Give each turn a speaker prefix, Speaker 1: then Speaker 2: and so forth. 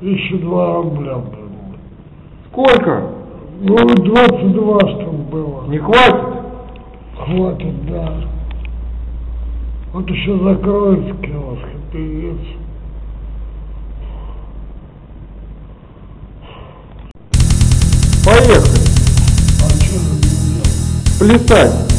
Speaker 1: Еще два рубля было.
Speaker 2: Сколько?
Speaker 1: Ну, 22 штук было.
Speaker 2: Не хватит?
Speaker 1: Хватит, да. Вот еще закроется киоск, пиздец.
Speaker 2: Поехали.
Speaker 1: А что за пиздец?
Speaker 2: Плясать.